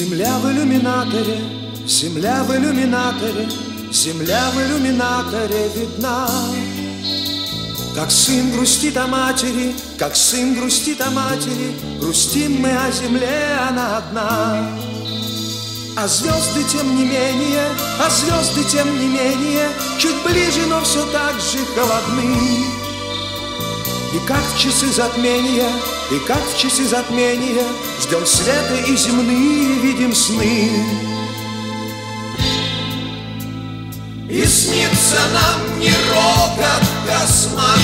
иллюминаторе, земля в иллюминаторе, земля в иллюминаторе видна. Как сын грустит о матери, как сын грустит о матери, грустим мы о земле, она одна. А звезды тем не менее, а звезды тем не менее, чуть ближе, но все так же холодны. И как в часы затмения, и как в часы затмения Ждем света и земные видим сны. И снится нам не рокот космодрома,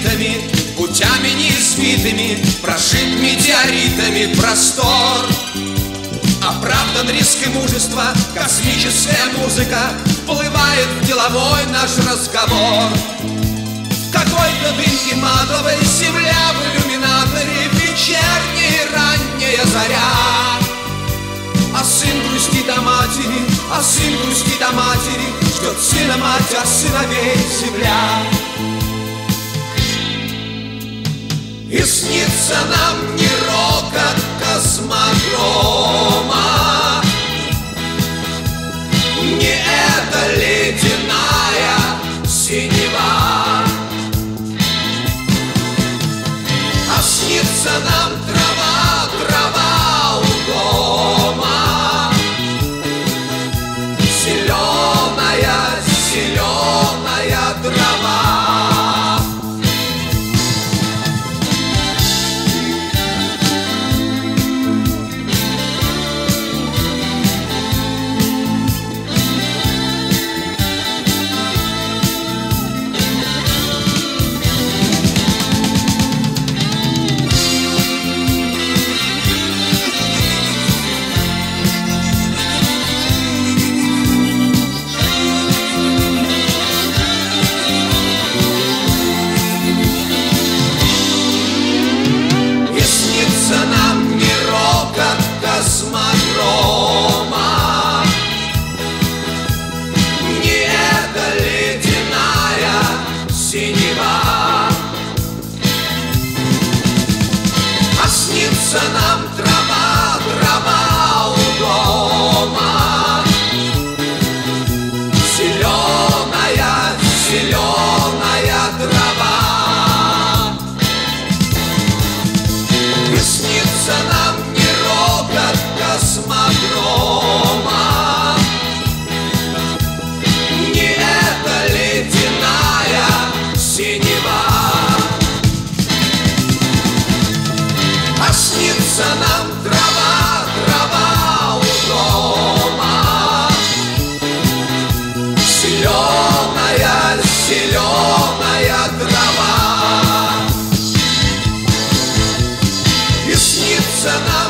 орбитами, путями неизвитыми, Прошит метеоритами простор. Оправдан риск и мужество, космическая музыка Вплывает в деловой наш разговор. Какой-то дымке матовой земля в иллюминаторе Вечерняя ранняя заря. А сын грустит о матери, а сын грустит о матери Ждет сына мать, а сыновей земля И снится нам не рокот снится нам трава, трава у дома. Зеленая, зеленая трава. И снится нам не рокот космодрома chamava.